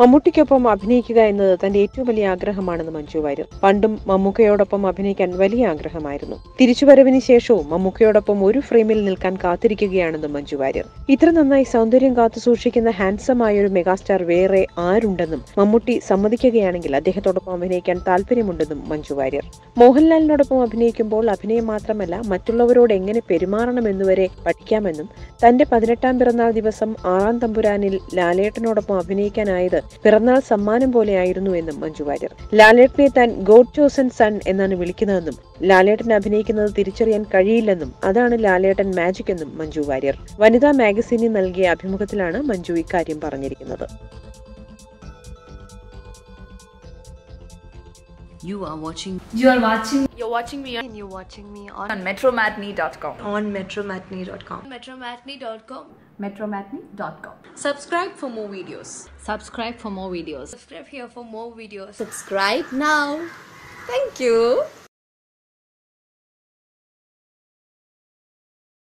മമ്മൂട്ടിക്കൊപ്പം അഭിനയിക്കുക എന്നത് തന്റെ ഏറ്റവും വലിയ ആഗ്രഹമാണെന്ന് മഞ്ജു വാര്യർ. പണ്ടും മമ്മൂക്കയോടൊപ്പം അഭിനയിക്കാൻ വലിയ ആഗ്രഹമായിരുന്നു. തിരിച്ചുവരവിന് ശേഷവും മമ്മൂക്കയോടൊപ്പം ഒരു ഫ്രെയിമിൽ നിൽക്കാൻ കാത്തിരിക്കുകയാണെന്ന് മഞ്ജു വാര്യർ. ഇത്ര നന്നായി സൗന്ദര്യം കാത്തു സൂക്ഷിക്കുന്ന ഹാൻസമായ ഒരു മെഗാസ്റ്റാർ വേറെ ആരുണ്ടെന്നും മമ്മൂട്ടി സമ്മതിക്കുകയാണെങ്കിൽ അദ്ദേഹത്തോടൊപ്പം അഭിനയിക്കാൻ താല്പര്യമുണ്ടെന്നും മഞ്ജു വാര്യർ. മോഹൻലാലിനോടൊപ്പം അഭിനയിക്കുമ്പോൾ അഭിനയം മാത്രമല്ല മറ്റുള്ളവരോട് എങ്ങനെ പെരുമാറണമെന്നുവരെ പഠിക്കാമെന്നും തന്റെ പതിനെട്ടാം പിറന്നാൾ ദിവസം ആറാം തമ്പുരാനിൽ ലാലേട്ടനോടൊപ്പം അഭിനയിക്കാനായത് പിറന്നാൾ സമ്മാനം പോലെയായിരുന്നു എന്നും മഞ്ജു വാര്യർ ലാലേട്ടനെ താൻ ഗോഡ് ചോസൻ സൺ എന്നാണ് വിളിക്കുന്നതെന്നും ലാലേട്ടൻ അഭിനയിക്കുന്നത് തിരിച്ചറിയാൻ കഴിയില്ലെന്നും അതാണ് ലാലേട്ടൻ മാജിക് എന്നും മഞ്ജു വാര്യർ വനിതാ മാഗസിനിൽ നൽകിയ അഭിമുഖത്തിലാണ് മഞ്ജു ഇക്കാര്യം പറഞ്ഞിരിക്കുന്നത് You are watching You are watching You're watching me and you're watching me on, on metromatney.com. on metromatney.com. metromatney.com. Metromatney.com. Subscribe for more videos. Subscribe for more videos. Subscribe here for more videos. Subscribe now. Thank you.